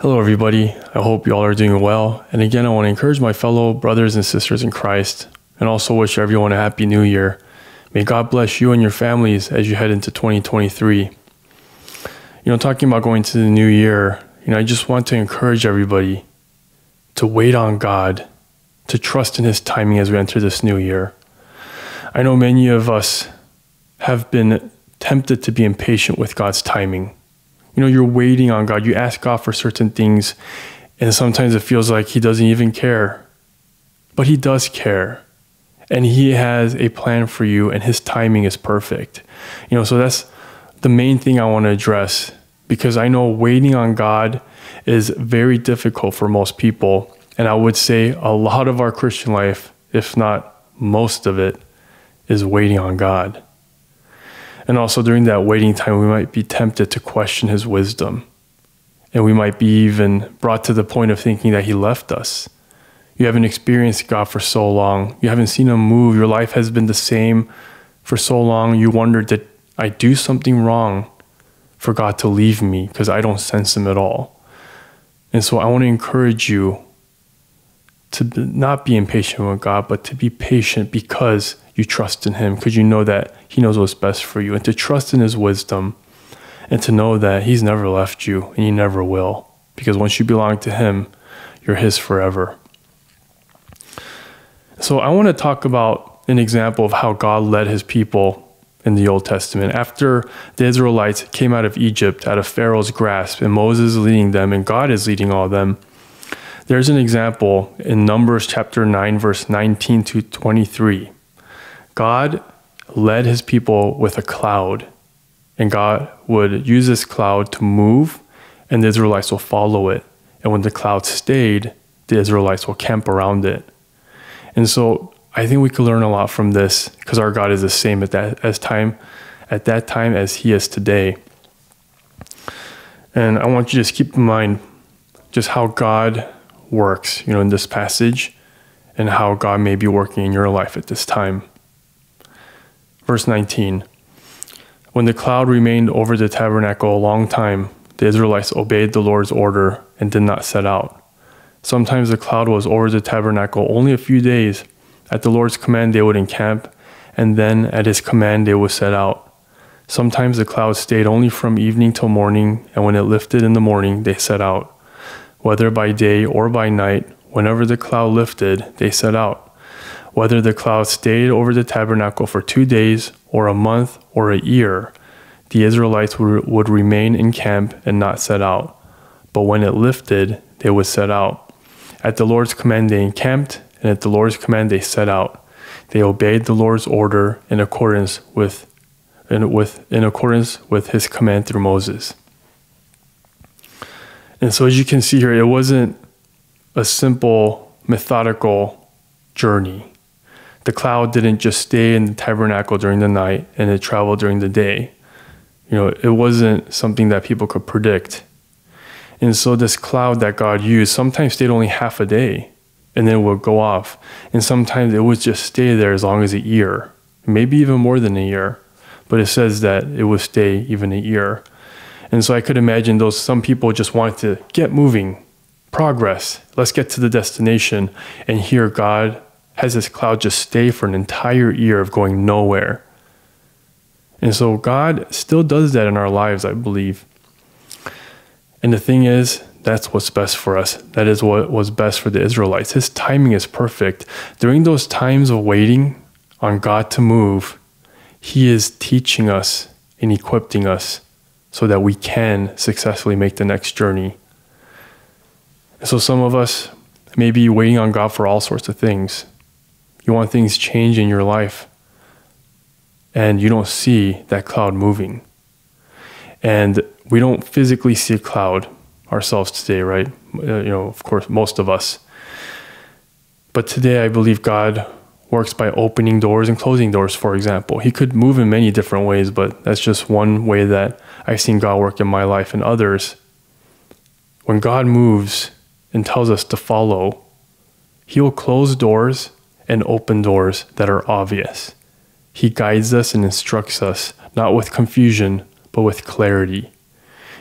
Hello, everybody. I hope you all are doing well. And again, I want to encourage my fellow brothers and sisters in Christ and also wish everyone a happy new year. May God bless you and your families as you head into 2023. You know, talking about going to the new year, you know, I just want to encourage everybody to wait on God, to trust in His timing as we enter this new year. I know many of us have been tempted to be impatient with God's timing you know, you're waiting on God. You ask God for certain things, and sometimes it feels like He doesn't even care. But He does care. And He has a plan for you, and His timing is perfect. You know, so that's the main thing I want to address because I know waiting on God is very difficult for most people. And I would say a lot of our Christian life, if not most of it, is waiting on God. And also during that waiting time, we might be tempted to question his wisdom. And we might be even brought to the point of thinking that he left us. You haven't experienced God for so long. You haven't seen him move. Your life has been the same for so long. You wonder, did I do something wrong for God to leave me because I don't sense him at all? And so I want to encourage you to not be impatient with God, but to be patient because you trust in Him, because you know that He knows what's best for you, and to trust in His wisdom, and to know that He's never left you and He never will. Because once you belong to Him, you're His forever. So I want to talk about an example of how God led His people in the Old Testament. After the Israelites came out of Egypt, out of Pharaoh's grasp, and Moses is leading them, and God is leading all of them there's an example in Numbers chapter 9, verse 19 to 23. God led his people with a cloud, and God would use this cloud to move, and the Israelites will follow it. And when the cloud stayed, the Israelites will camp around it. And so I think we could learn a lot from this because our God is the same at that as time at that time as he is today. And I want you to just keep in mind just how God works, you know, in this passage and how God may be working in your life at this time. Verse 19 When the cloud remained over the tabernacle a long time, the Israelites obeyed the Lord's order and did not set out. Sometimes the cloud was over the tabernacle only a few days. At the Lord's command, they would encamp, and then at his command, they would set out. Sometimes the cloud stayed only from evening till morning, and when it lifted in the morning, they set out whether by day or by night, whenever the cloud lifted, they set out. Whether the cloud stayed over the tabernacle for two days, or a month, or a year, the Israelites would remain in camp and not set out. But when it lifted, they would set out. At the Lord's command, they encamped, and at the Lord's command, they set out. They obeyed the Lord's order in accordance with, in, with, in accordance with his command through Moses. And so, as you can see here, it wasn't a simple, methodical journey. The cloud didn't just stay in the tabernacle during the night and it traveled during the day. You know, it wasn't something that people could predict. And so, this cloud that God used sometimes stayed only half a day and then it would go off. And sometimes it would just stay there as long as a year, maybe even more than a year. But it says that it would stay even a year. And so I could imagine those some people just wanted to get moving, progress. Let's get to the destination. And here God has this cloud just stay for an entire year of going nowhere. And so God still does that in our lives, I believe. And the thing is, that's what's best for us. That is what was best for the Israelites. His timing is perfect. During those times of waiting on God to move, He is teaching us and equipping us so that we can successfully make the next journey. So, some of us may be waiting on God for all sorts of things. You want things change in your life, and you don't see that cloud moving. And we don't physically see a cloud ourselves today, right? Uh, you know, of course, most of us. But today, I believe God works by opening doors and closing doors, for example. He could move in many different ways, but that's just one way that I've seen God work in my life and others. When God moves and tells us to follow, He will close doors and open doors that are obvious. He guides us and instructs us, not with confusion, but with clarity.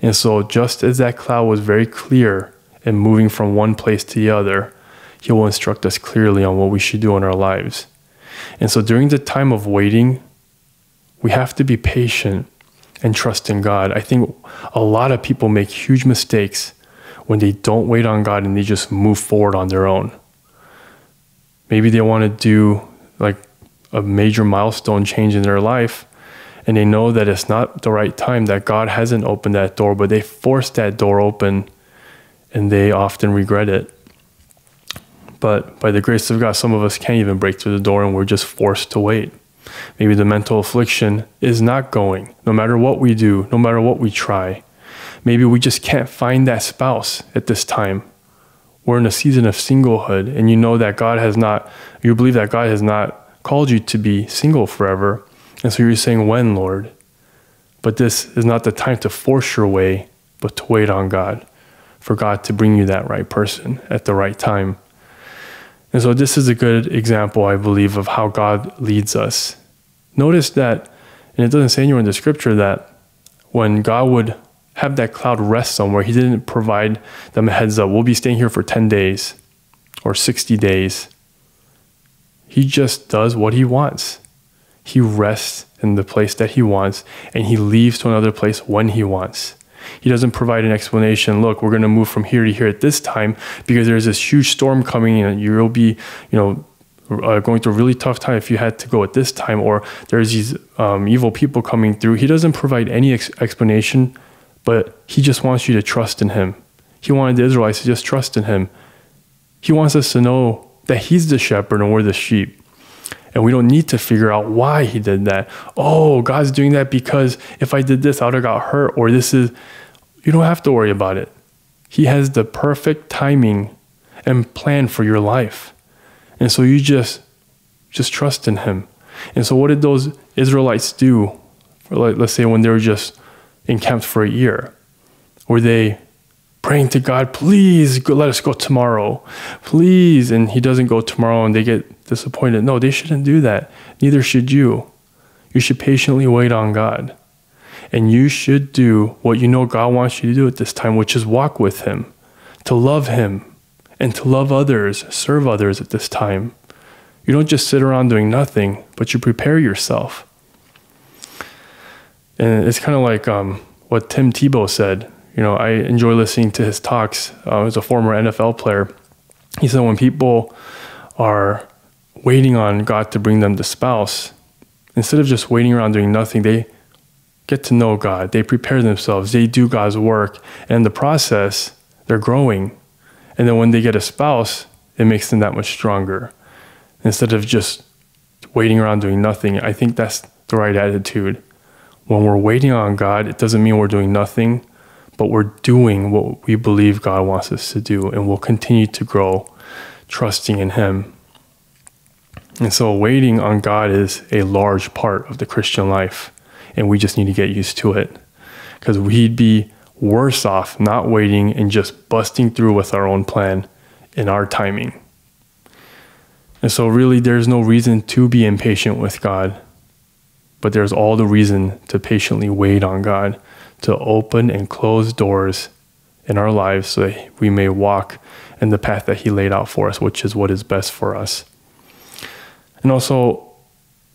And so, just as that cloud was very clear and moving from one place to the other, He will instruct us clearly on what we should do in our lives. And so, during the time of waiting, we have to be patient and trust in God. I think a lot of people make huge mistakes when they don't wait on God and they just move forward on their own. Maybe they want to do like a major milestone change in their life and they know that it's not the right time, that God hasn't opened that door, but they force that door open and they often regret it. But by the grace of God, some of us can't even break through the door and we're just forced to wait. Maybe the mental affliction is not going, no matter what we do, no matter what we try. Maybe we just can't find that spouse at this time. We're in a season of singlehood, and you know that God has not, you believe that God has not called you to be single forever. And so you're saying, When, Lord? But this is not the time to force your way, but to wait on God, for God to bring you that right person at the right time. And so this is a good example, I believe, of how God leads us. Notice that, and it doesn't say anywhere in the scripture that when God would have that cloud rest somewhere, He didn't provide them a heads up. We'll be staying here for 10 days or 60 days. He just does what He wants. He rests in the place that He wants, and He leaves to another place when He wants. He doesn't provide an explanation. Look, we're going to move from here to here at this time because there's this huge storm coming and you'll be, you know, uh, going through a really tough time if you had to go at this time, or there's these um, evil people coming through. He doesn't provide any ex- explanation, but he just wants you to trust in him. He wanted the Israelites to just trust in him. He wants us to know that he's the shepherd and we're the sheep. And we don't need to figure out why he did that. Oh, God's doing that because if I did this, I would have got hurt, or this is, you don't have to worry about it. He has the perfect timing and plan for your life. And so you just just trust in him. And so what did those Israelites do? Like, let's say when they were just encamped for a year? Were they praying to God, please let us go tomorrow, please? And he doesn't go tomorrow and they get disappointed. No, they shouldn't do that. Neither should you. You should patiently wait on God. And you should do what you know God wants you to do at this time, which is walk with Him, to love Him, and to love others, serve others at this time. You don't just sit around doing nothing, but you prepare yourself. And it's kind of like um, what Tim Tebow said. You know, I enjoy listening to his talks uh, as a former NFL player. He said when people are waiting on God to bring them the spouse, instead of just waiting around doing nothing, they get to know God. They prepare themselves. They do God's work. And in the process, they're growing. And then when they get a spouse, it makes them that much stronger. Instead of just waiting around doing nothing, I think that's the right attitude. When we're waiting on God, it doesn't mean we're doing nothing, but we're doing what we believe God wants us to do, and we'll continue to grow trusting in Him. And so, waiting on God is a large part of the Christian life, and we just need to get used to it because we'd be worse off not waiting and just busting through with our own plan in our timing. And so, really, there's no reason to be impatient with God, but there's all the reason to patiently wait on God to open and close doors in our lives so that we may walk in the path that He laid out for us, which is what is best for us. And also,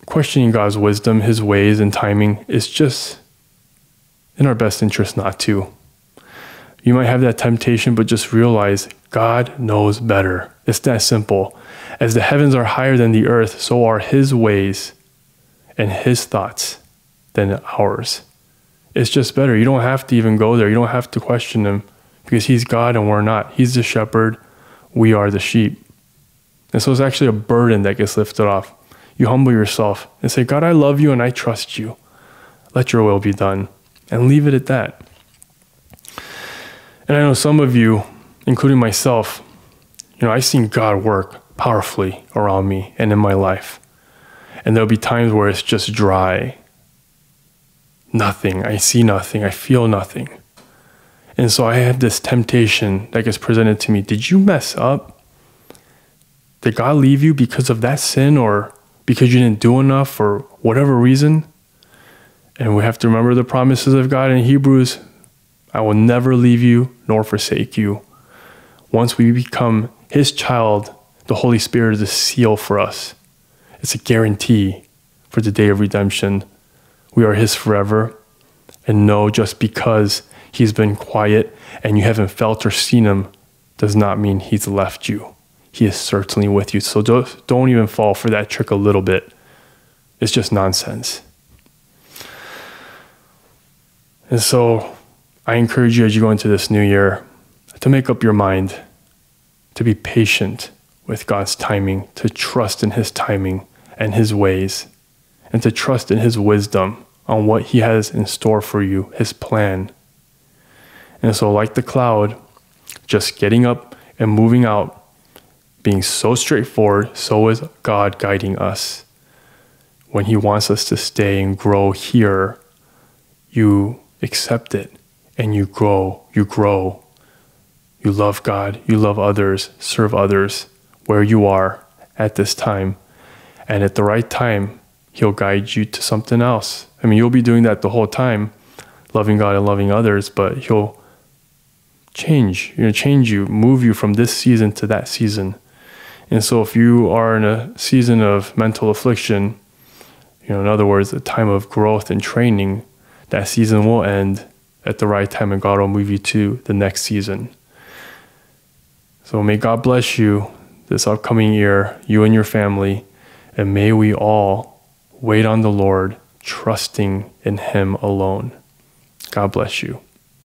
questioning God's wisdom, His ways, and timing is just in our best interest not to. You might have that temptation, but just realize God knows better. It's that simple. As the heavens are higher than the earth, so are His ways and His thoughts than ours. It's just better. You don't have to even go there. You don't have to question Him because He's God and we're not. He's the shepherd, we are the sheep. And so it's actually a burden that gets lifted off. You humble yourself and say, God, I love you and I trust you. Let your will be done. And leave it at that. And I know some of you, including myself, you know, I've seen God work powerfully around me and in my life. And there'll be times where it's just dry. Nothing. I see nothing. I feel nothing. And so I have this temptation that gets presented to me. Did you mess up? Did God leave you because of that sin or because you didn't do enough for whatever reason? And we have to remember the promises of God in Hebrews I will never leave you nor forsake you. Once we become His child, the Holy Spirit is a seal for us. It's a guarantee for the day of redemption. We are His forever. And no, just because He's been quiet and you haven't felt or seen Him does not mean He's left you. He is certainly with you. So don't, don't even fall for that trick a little bit. It's just nonsense. And so I encourage you as you go into this new year to make up your mind, to be patient with God's timing, to trust in His timing and His ways, and to trust in His wisdom on what He has in store for you, His plan. And so, like the cloud, just getting up and moving out, being so straightforward, so is God guiding us. When He wants us to stay and grow here, you accept it and you grow, you grow. You love God, you love others, serve others where you are at this time. And at the right time, He'll guide you to something else. I mean, you'll be doing that the whole time, loving God and loving others, but He'll change, you know, change you, move you from this season to that season. And so if you are in a season of mental affliction, you know, in other words, a time of growth and training, that season will end at the right time and God will move you to the next season. So may God bless you this upcoming year, you and your family, and may we all wait on the Lord, trusting in Him alone. God bless you.